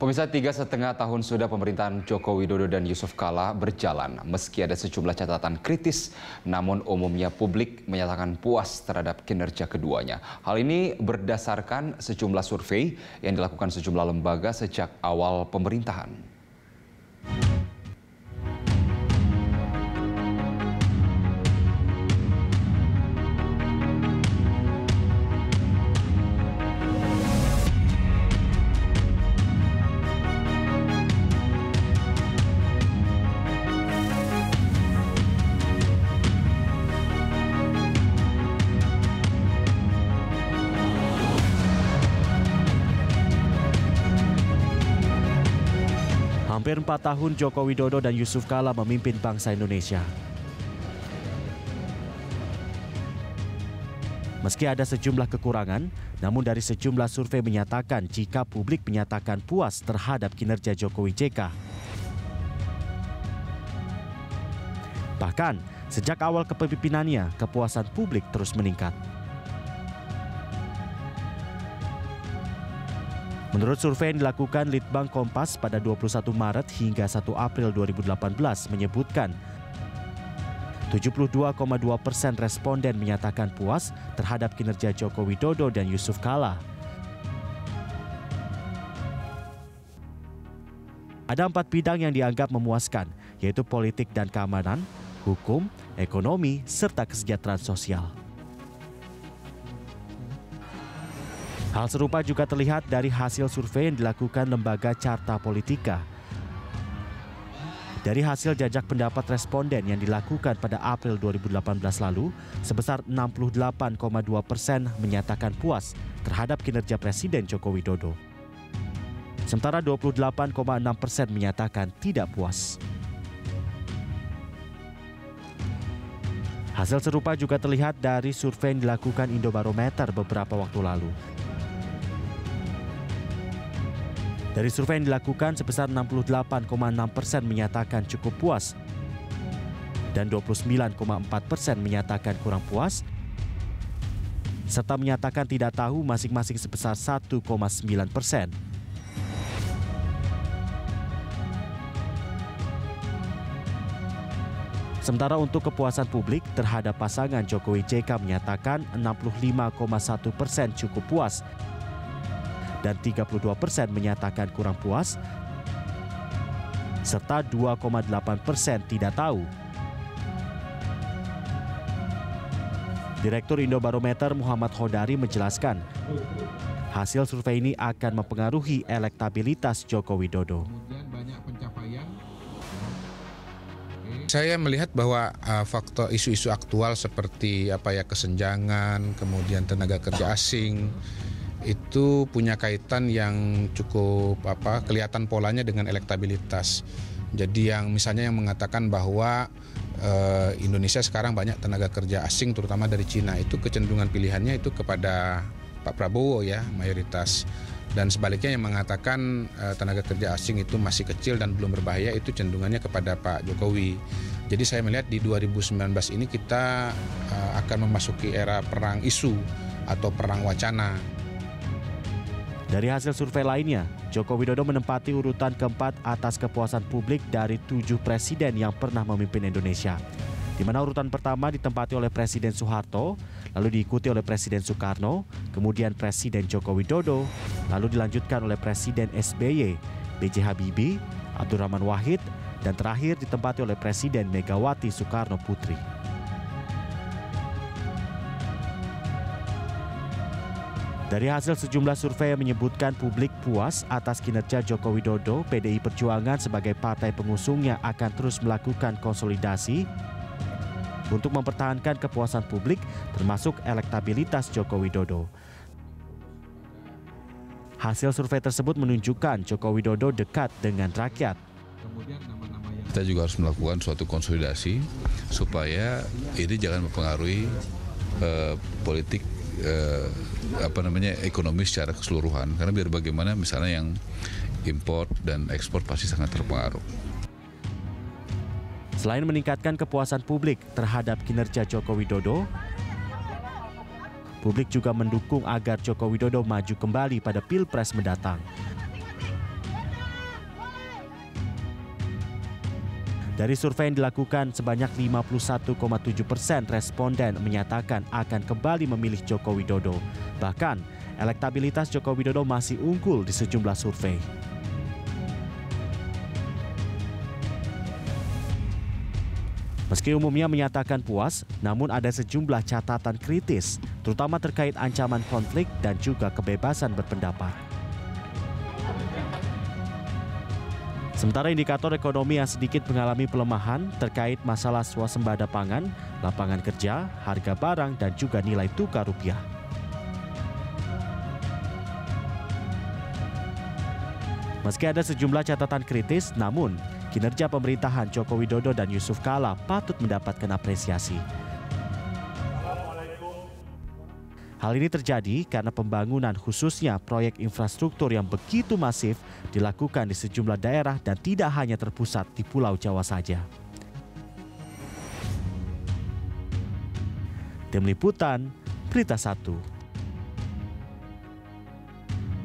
Pemirsa tiga setengah tahun sudah pemerintahan Joko Widodo dan Yusuf Kala berjalan. Meski ada sejumlah catatan kritis, namun umumnya publik menyatakan puas terhadap kinerja keduanya. Hal ini berdasarkan sejumlah survei yang dilakukan sejumlah lembaga sejak awal pemerintahan. Hampir empat tahun Joko Widodo dan Yusuf Kala memimpin bangsa Indonesia. Meski ada sejumlah kekurangan, namun dari sejumlah survei menyatakan jika publik menyatakan puas terhadap kinerja Jokowi JK. Bahkan, sejak awal kepemimpinannya, kepuasan publik terus meningkat. Menurut survei yang dilakukan Litbang Kompas pada 21 Maret hingga 1 April 2018 menyebutkan 72,2 persen responden menyatakan puas terhadap kinerja Joko Widodo dan Yusuf Kala. Ada empat bidang yang dianggap memuaskan, yaitu politik dan keamanan, hukum, ekonomi, serta kesejahteraan sosial. Hal serupa juga terlihat dari hasil survei yang dilakukan lembaga Carta Politika. Dari hasil jajak pendapat responden yang dilakukan pada April 2018 lalu, sebesar 68,2 persen menyatakan puas terhadap kinerja Presiden Joko Widodo. Sementara 28,6 persen menyatakan tidak puas. Hasil serupa juga terlihat dari survei yang dilakukan Indobarometer beberapa waktu lalu. Dari survei yang dilakukan sebesar 68,6 persen menyatakan cukup puas. Dan 29,4 persen menyatakan kurang puas. Serta menyatakan tidak tahu masing-masing sebesar 1,9 persen. Sementara untuk kepuasan publik terhadap pasangan Jokowi JK menyatakan 65,1 persen cukup puas dan 32 persen menyatakan kurang puas, serta 2,8 persen tidak tahu. Direktur Indobarometer Muhammad Hodari menjelaskan, hasil survei ini akan mempengaruhi elektabilitas Joko Widodo. Saya melihat bahwa uh, faktor isu-isu aktual seperti apa ya kesenjangan, kemudian tenaga kerja asing, itu punya kaitan yang cukup apa kelihatan polanya dengan elektabilitas. Jadi yang misalnya yang mengatakan bahwa uh, Indonesia sekarang banyak tenaga kerja asing terutama dari Cina itu kecenderungan pilihannya itu kepada Pak Prabowo ya mayoritas dan sebaliknya yang mengatakan uh, tenaga kerja asing itu masih kecil dan belum berbahaya itu cenderungannya kepada Pak Jokowi. Jadi saya melihat di 2019 ini kita uh, akan memasuki era perang isu atau perang wacana. Dari hasil survei lainnya, Joko Widodo menempati urutan keempat atas kepuasan publik dari tujuh presiden yang pernah memimpin Indonesia. Di mana urutan pertama ditempati oleh Presiden Soeharto, lalu diikuti oleh Presiden Soekarno, kemudian Presiden Joko Widodo, lalu dilanjutkan oleh Presiden SBY, B.J. Habibie, Abdurrahman Wahid, dan terakhir ditempati oleh Presiden Megawati Soekarno Putri. Dari hasil sejumlah survei yang menyebutkan publik puas atas kinerja Joko Widodo, PDI Perjuangan sebagai partai pengusungnya akan terus melakukan konsolidasi untuk mempertahankan kepuasan publik termasuk elektabilitas Joko Widodo. Hasil survei tersebut menunjukkan Joko Widodo dekat dengan rakyat. Kita juga harus melakukan suatu konsolidasi supaya ini jangan mempengaruhi uh, politik eh, apa namanya ekonomi secara keseluruhan karena biar bagaimana misalnya yang import dan ekspor pasti sangat terpengaruh. Selain meningkatkan kepuasan publik terhadap kinerja Joko Widodo, publik juga mendukung agar Joko Widodo maju kembali pada Pilpres mendatang. Dari survei yang dilakukan, sebanyak 51,7 persen responden menyatakan akan kembali memilih Joko Widodo. Bahkan, elektabilitas Joko Widodo masih unggul di sejumlah survei. Meski umumnya menyatakan puas, namun ada sejumlah catatan kritis, terutama terkait ancaman konflik dan juga kebebasan berpendapat. Sementara indikator ekonomi yang sedikit mengalami pelemahan terkait masalah swasembada pangan, lapangan kerja, harga barang, dan juga nilai tukar rupiah. Meski ada sejumlah catatan kritis, namun kinerja pemerintahan Joko Widodo dan Yusuf Kala patut mendapatkan apresiasi. Hal ini terjadi karena pembangunan khususnya proyek infrastruktur yang begitu masif dilakukan di sejumlah daerah dan tidak hanya terpusat di Pulau Jawa saja. Tim Liputan, Berita 1.